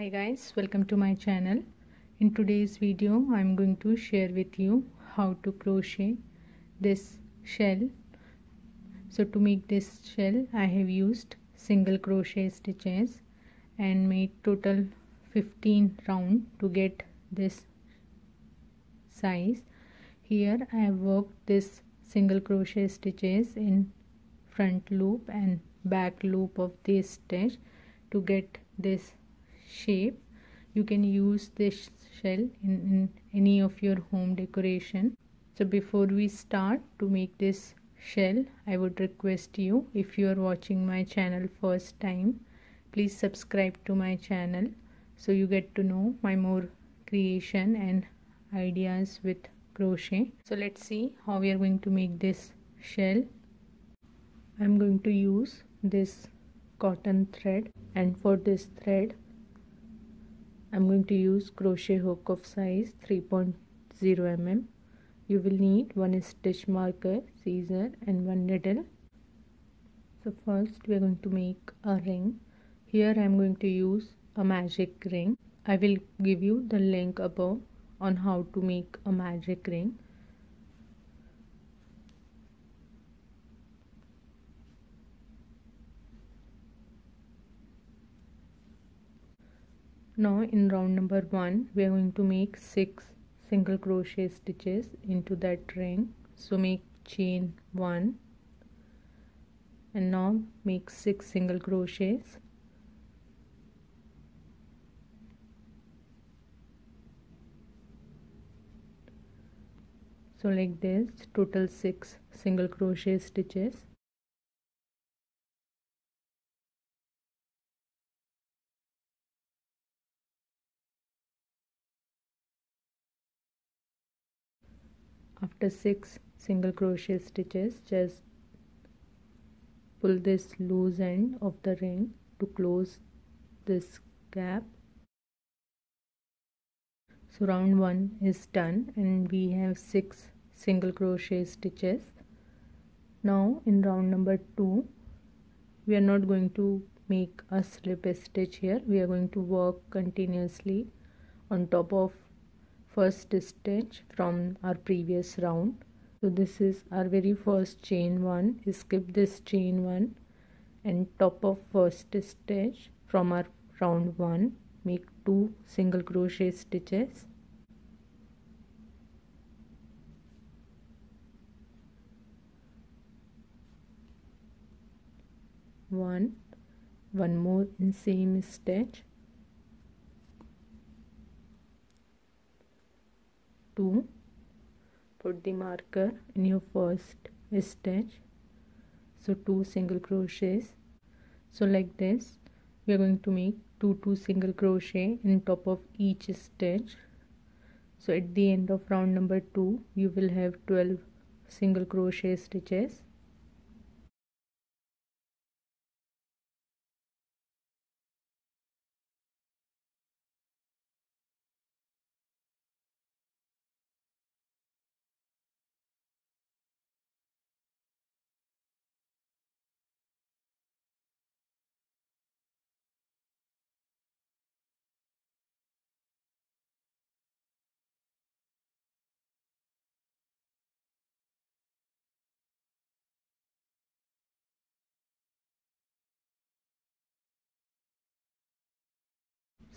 Hi guys, welcome to my channel. In today's video, I'm going to share with you how to crochet this shell. So to make this shell, I have used single crochet stitches and made total 15 round to get this size. Here I have worked this single crochet stitches in front loop and back loop of this stitch to get this shape you can use this shell in, in any of your home decoration. So before we start to make this shell i would request you if you are watching my channel first time please subscribe to my channel so you get to know my more creation and ideas with crochet. So let's see how we are going to make this shell. I'm going to use this cotton thread and for this thread I'm going to use crochet hook of size 3.0 mm. You will need one stitch marker, scissor and one needle. So first we are going to make a ring. Here I am going to use a magic ring. I will give you the link above on how to make a magic ring. Now in round number 1 we are going to make 6 single crochet stitches into that ring. So make chain 1 and now make 6 single crochets. So like this total 6 single crochet stitches after 6 single crochet stitches just pull this loose end of the ring to close this gap. So round 1 is done and we have 6 single crochet stitches. Now in round number 2 we are not going to make a slip stitch here. We are going to work continuously on top of first stitch from our previous round. So this is our very first chain one. Skip this chain one and top of first stitch from our round one. Make two single crochet stitches. One. One more in same stitch 2 put the marker in your first stitch. So two single crochets. So like this we are going to make two two single crochet in top of each stitch. So at the end of round number 2 you will have 12 single crochet stitches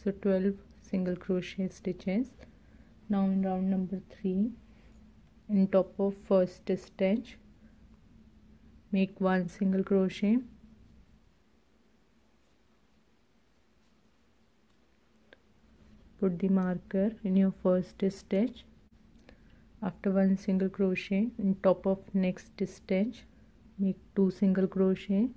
so 12 single crochet stitches. Now in round number 3 in top of first stitch make one single crochet. Put the marker in your first stitch. After one single crochet in top of next stitch make two single crochet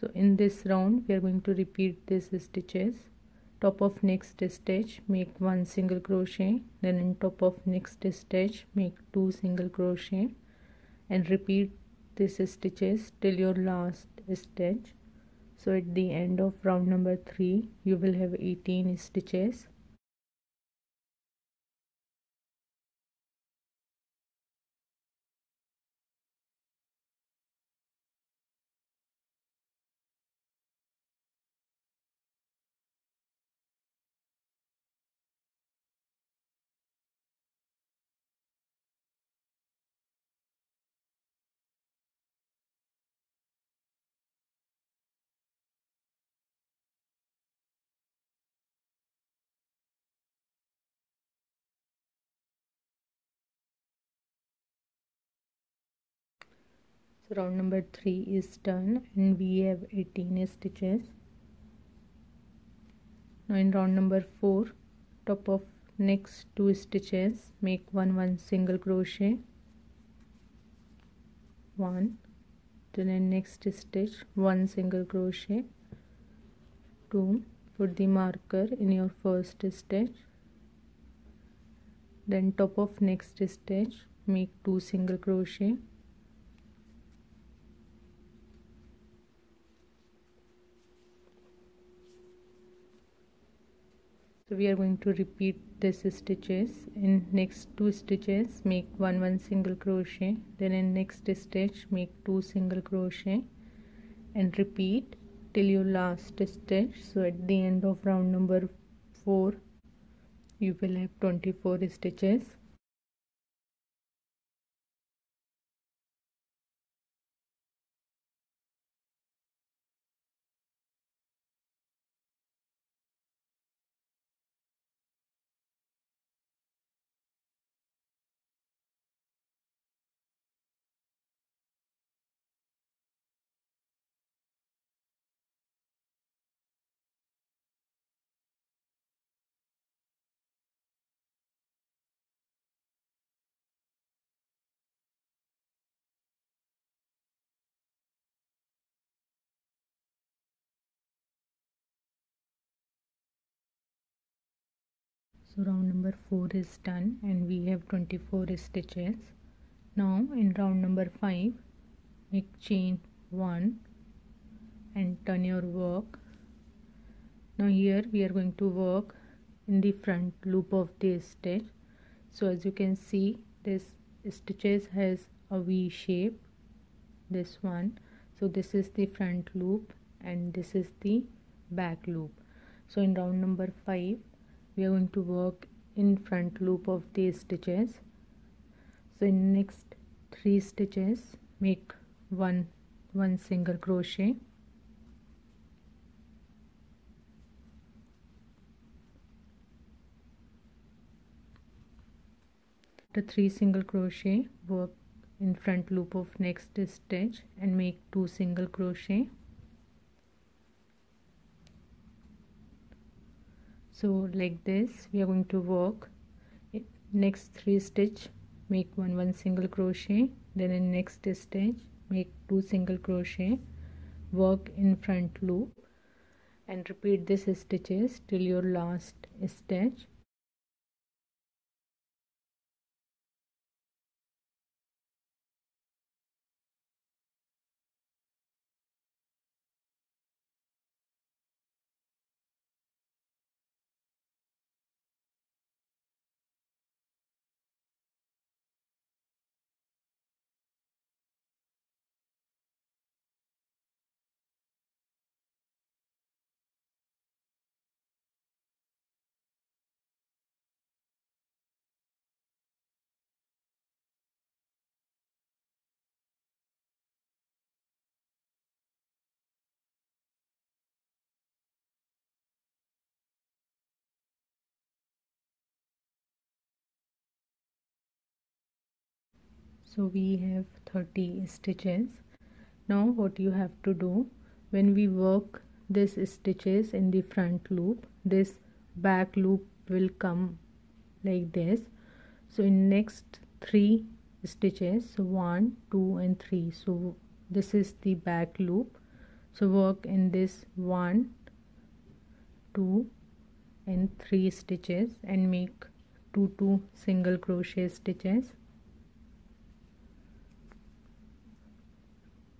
so in this round we are going to repeat these stitches. Top of next stitch make one single crochet. Then in top of next stitch make two single crochet. And repeat these stitches till your last stitch. So at the end of round number 3 you will have 18 stitches so round number 3 is done and we have 18 stitches. Now in round number 4 top of next two stitches make one one single crochet. One then in next stitch one single crochet. Two put the marker in your first stitch. Then top of next stitch make two single crochet so we are going to repeat this stitches. In next two stitches make one one single crochet. Then in next stitch make two single crochet. And repeat till your last stitch. So at the end of round number 4 you will have 24 stitches so round number 4 is done and we have 24 stitches. Now in round number 5 make chain 1 and turn your work. Now here we are going to work in the front loop of this stitch. So as you can see this stitches has a V shape this one. So this is the front loop and this is the back loop. So in round number 5 we are going to work in front loop of these stitches. So in next three stitches make one one single crochet. The three single crochet work in front loop of next stitch and make two single crochet so like this we are going to work. Next three stitch make one one single crochet. Then in next stitch make two single crochet. Work in front loop. And repeat this stitches till your last stitch so we have 30 stitches. Now what you have to do when we work this stitches in the front loop this back loop will come like this. So in next three stitches so one two and three. So this is the back loop. So work in this one two and three stitches and make two two single crochet stitches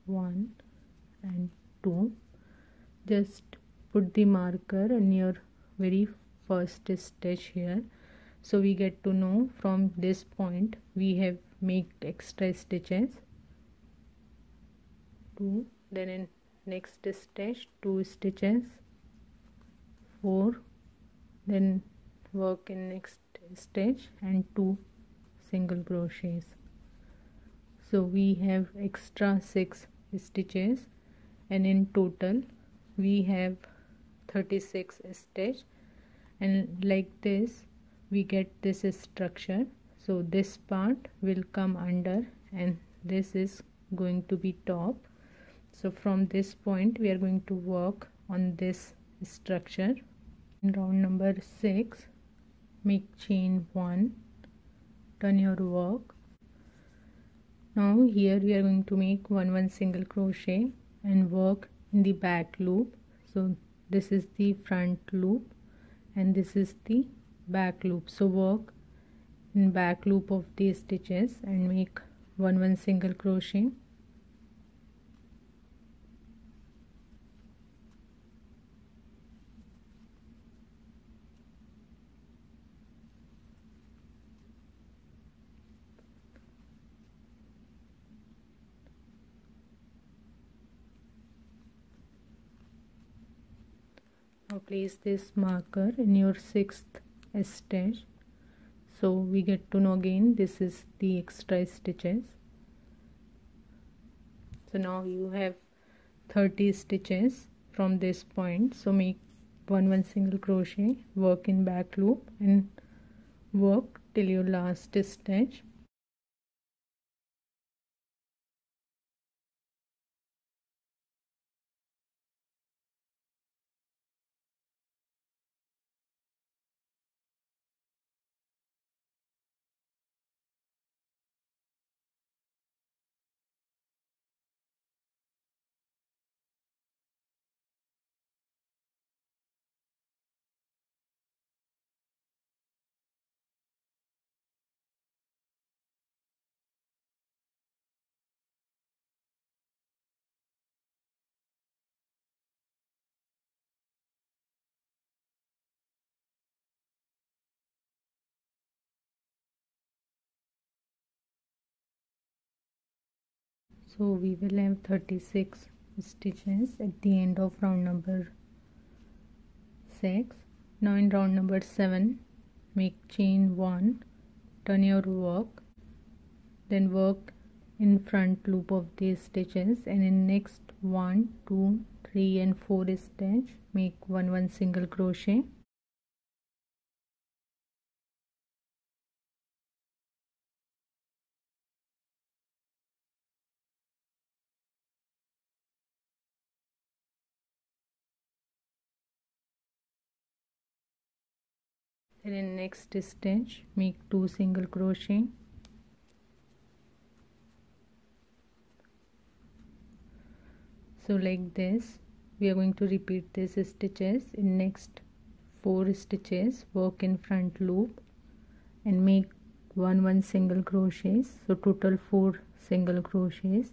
one and two. Just put the marker in your very first stitch here. So we get to know from this point we have made extra stitches. Two then in next stitch two stitches. Four then work in next stitch and two single crochets. So we have extra six stitches. And in total we have 36 stitch. And like this we get this structure. So this part will come under and this is going to be top. So from this point we are going to work on this structure. In round number 6 make chain 1 turn your work now here we are going to make one one single crochet and work in the back loop. So this is the front loop and this is the back loop. So work in back loop of these stitches and make one one single crochet place this marker in your sixth stitch so we get to know again this is the extra stitches. So now you have 30 stitches from this point. So make one one single crochet work in back loop and work till your last stitch so we will have 36 stitches at the end of round number 6 now in round number 7 make chain 1 turn your work then work in front loop of these stitches and in next 1 2 3 and 4 stitch make one one single crochet then in next stitch make two single crochet. So like this we are going to repeat these stitches. In next four stitches work in front loop and make one one single crochets. So total four single crochets.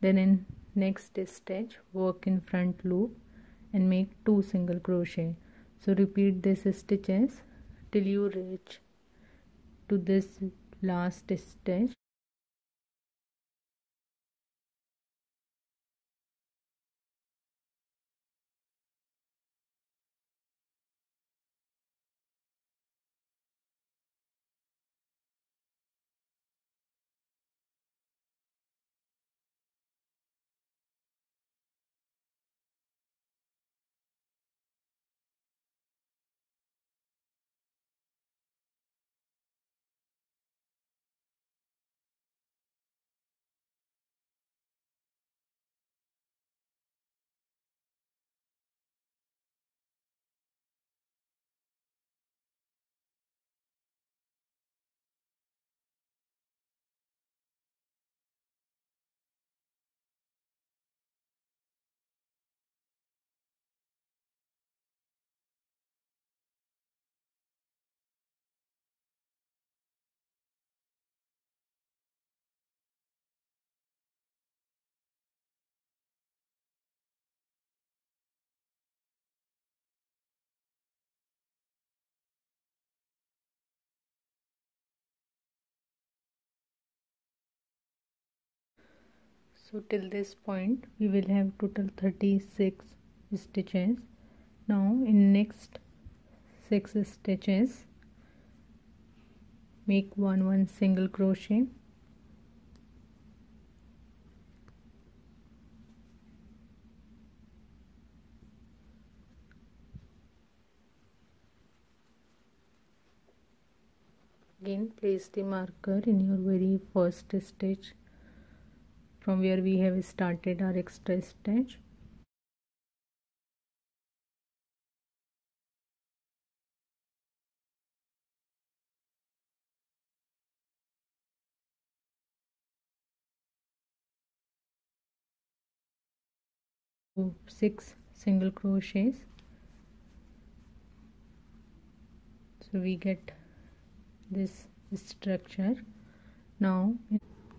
Then in next stitch work in front loop and make two single crochet. So repeat these stitches till you reach to this last stitch so till this point we will have total 36 stitches. Now in next 6 stitches make one one single crochet. Again place the marker in your very first stitch from where we have started our extra stitch six single crochets. So we get this structure. Now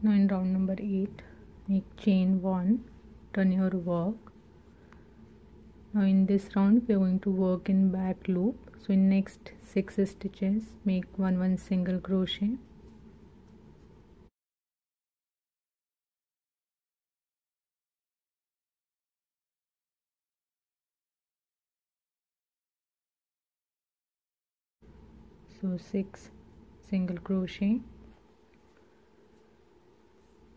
now in round number 8 make chain 1 turn your work. Now in this round we are going to work in back loop. So in next 6 stitches make one one single crochet. So 6 single crochet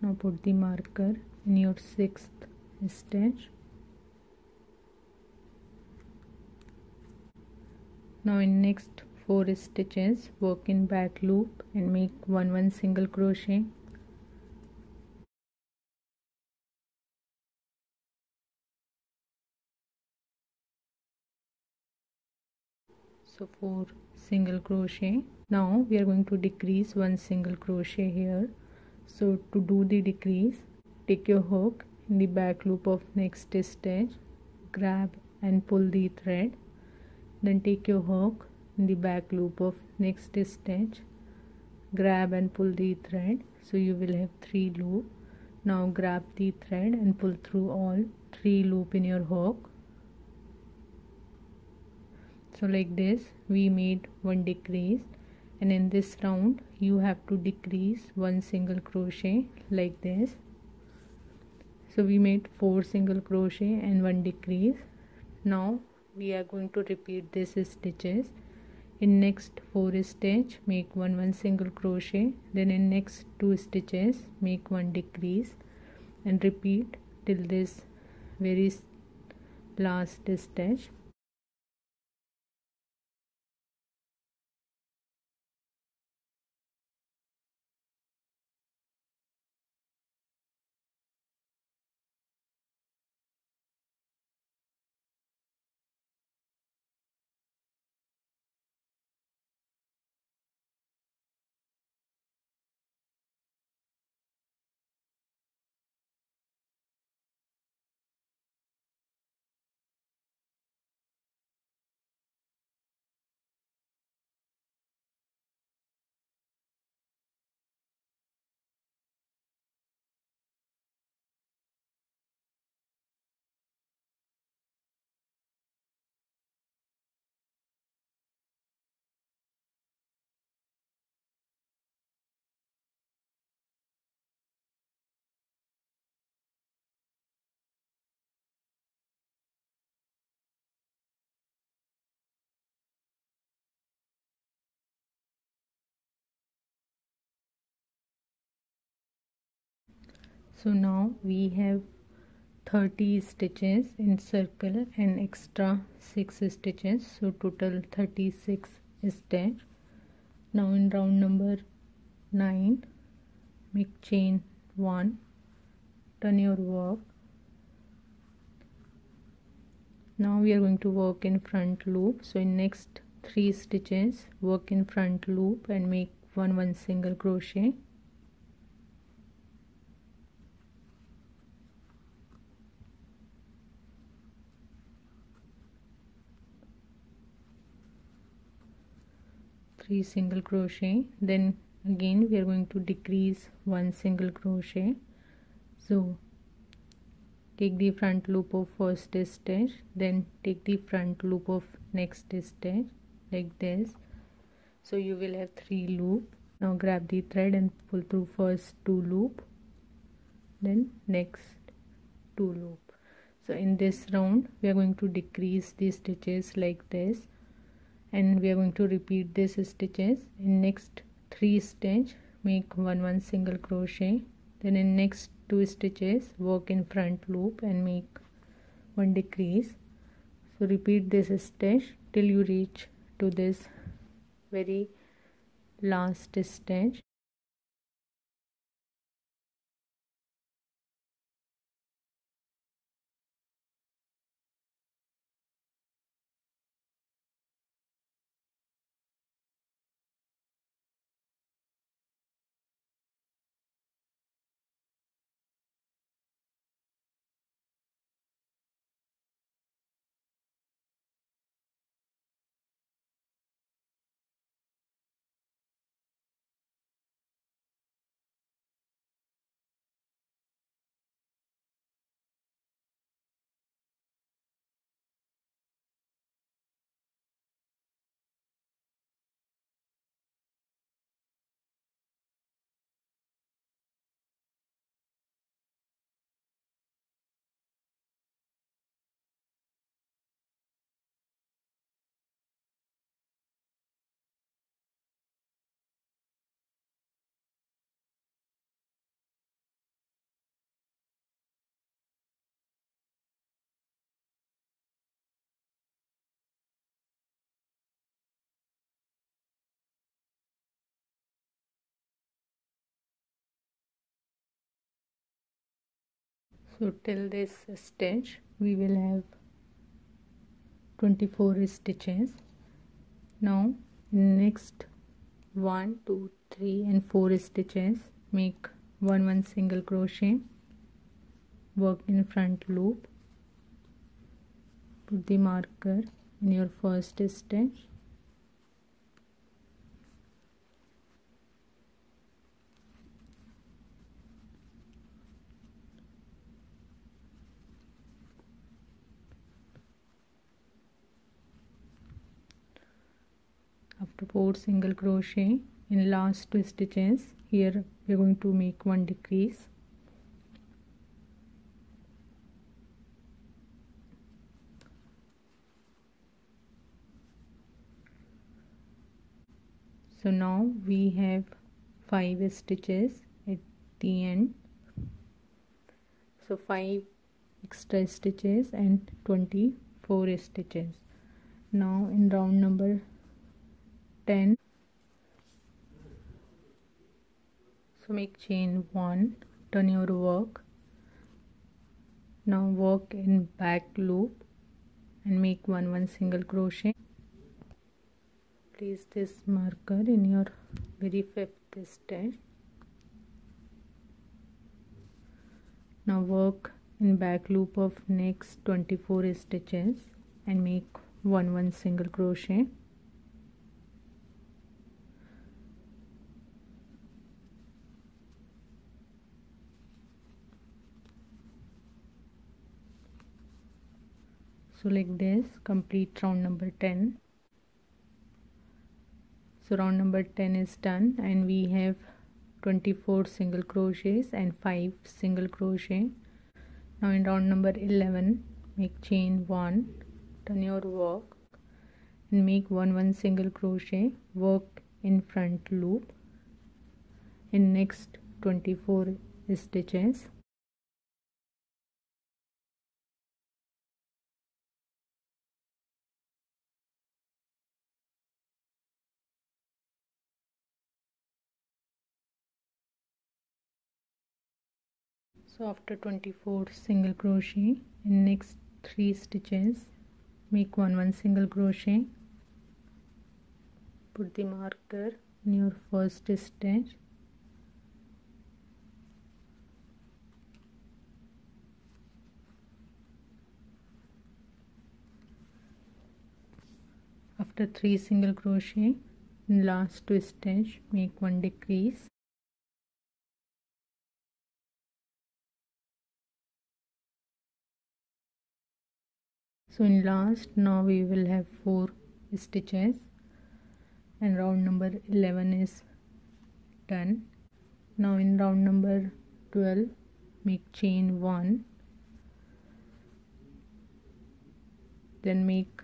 now put the marker in your sixth stitch. Now in next 4 stitches work in back loop and make 1 1 single crochet. So 4 single crochet. Now we are going to decrease one single crochet here so to do the decrease take your hook in the back loop of next stitch grab and pull the thread. Then take your hook in the back loop of next stitch grab and pull the thread. So you will have three loop. Now grab the thread and pull through all three loop in your hook. So like this we made one decrease. And in this round you have to decrease one single crochet like this. So we made four single crochet and one decrease. Now we are going to repeat this stitches. In next four stitch make one one single crochet. Then in next two stitches make one decrease and repeat till this very last stitch so now we have 30 stitches in circle and extra 6 stitches. So total 36 stitch now in round number 9 make chain 1 turn your work. Now we are going to work in front loop. So in next 3 stitches work in front loop and make one one single crochet three single crochet then again we are going to decrease one single crochet. So take the front loop of first stitch then take the front loop of next stitch like this. So you will have three loop. Now grab the thread and pull through first two loop then next two loop. So in this round we are going to decrease the stitches like this and we are going to repeat these stitches. In next three stitch make one one single crochet. Then in next two stitches work in front loop and make one decrease. So repeat this stitch till you reach to this very last stitch so till this stitch we will have 24 stitches. Now next 1 2 3 and 4 stitches make one one single crochet work in front loop put the marker in your first stitch after 4 single crochet in last two stitches. Here we are going to make one decrease. So now we have 5 stitches at the end. So 5 extra stitches and 24 stitches. Now in round number 10 so make chain 1 turn your work. Now work in back loop and make one one single crochet. Place this marker in your very fifth stitch. Now work in back loop of next 24 stitches and make one one single crochet so like this complete round number 10 so round number 10 is done and we have 24 single crochets and 5 single crochet. Now in round number 11 make chain 1 turn your work and make one one single crochet work in front loop. In next 24 stitches so after 24 single crochet in next three stitches make one one single crochet. Put the marker in your first stitch. After three single crochet in last two stitch make one decrease so in last now we will have four stitches. And round number 11 is done. Now in round number 12 make chain 1 then make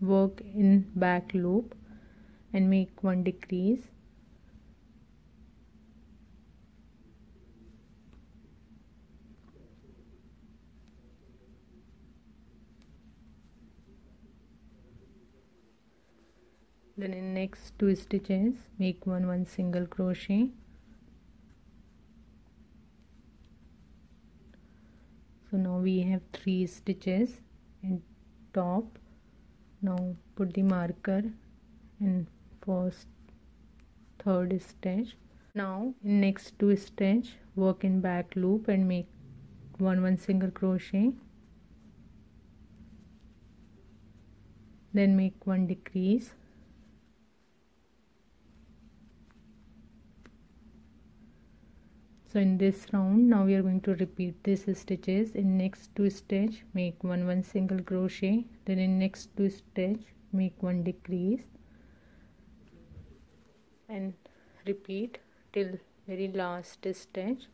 work in back loop and make one decrease then in next two stitches make one one single crochet. So now we have three stitches in top. Now put the marker in first third stitch. Now in next two stitch work in back loop and make one one single crochet. Then make one decrease so in this round now we are going to repeat these stitches. In next two stitch make one one single crochet. Then in next two stitch make one decrease. And repeat till very last stitch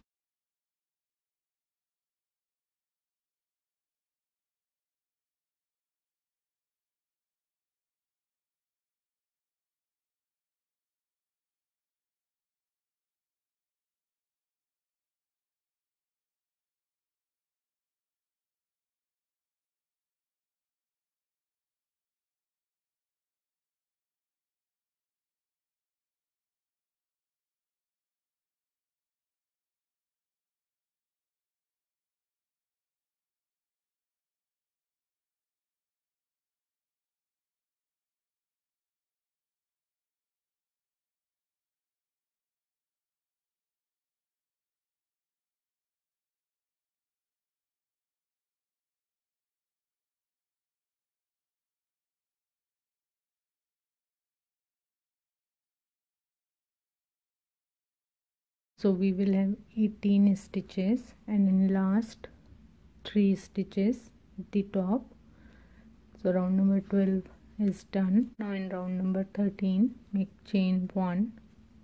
so we will have 18 stitches and in last 3 stitches at the top. So round number 12 is done. Now in round number 13 make chain 1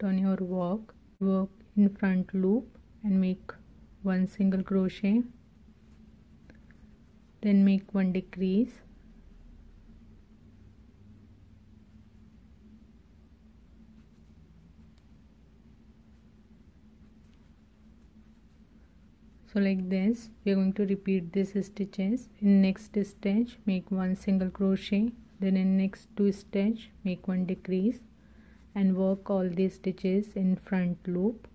turn your work work in front loop and make one single crochet. Then make one decrease so like this we are going to repeat these stitches. In next stitch make one single crochet. Then in next two stitch make one decrease. And work all these stitches in front loop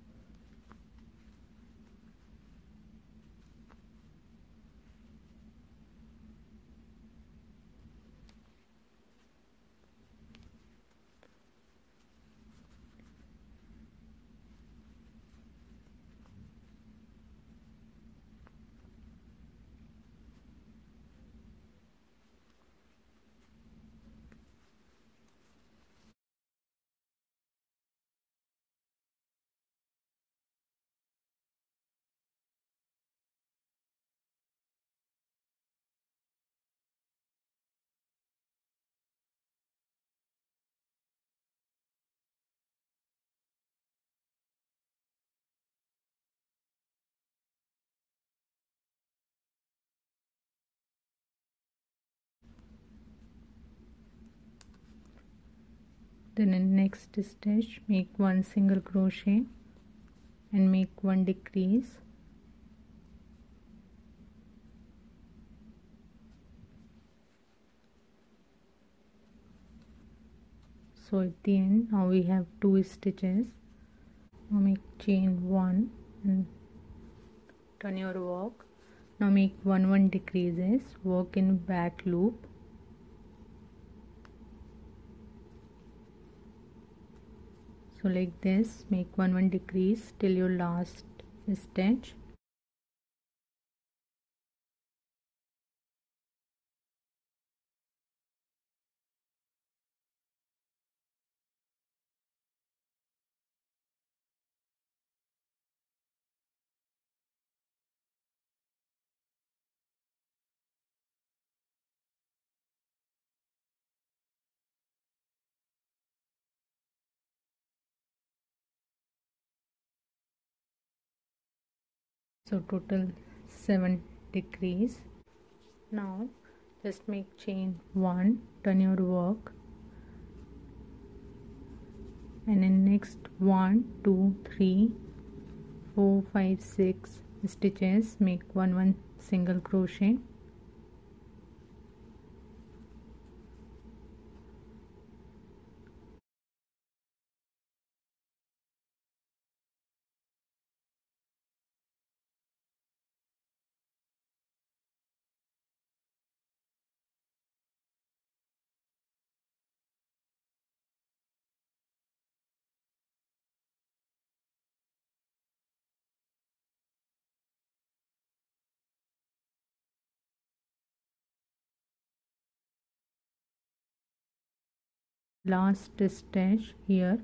then in next stitch make one single crochet and make one decrease. So at the end now we have two stitches. Now make chain one and turn your work. Now make one one decreases. Work in back loop like this make one one decrease till your last stitch so total 7 decrease now just make chain 1 turn your work. And in next 1 2 3 4 5 6 stitches. Make one one single crochet last stitch here.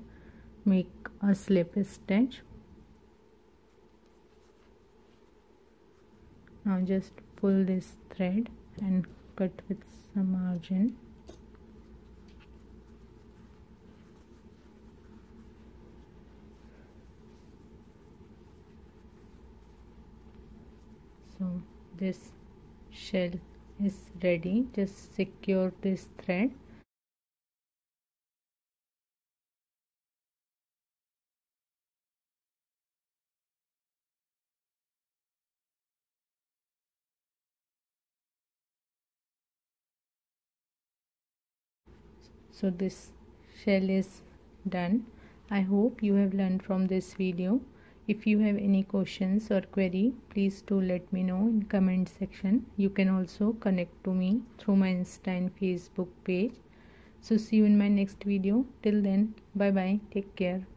Make a slip stitch now just pull this thread and cut with some margin. So this shell is ready. Just secure this thread so this shell is done. I hope you have learned from this video. If you have any questions or query please do let me know in comment section. You can also connect to me through my insta and facebook page. So see you in my next video. Till then bye bye take care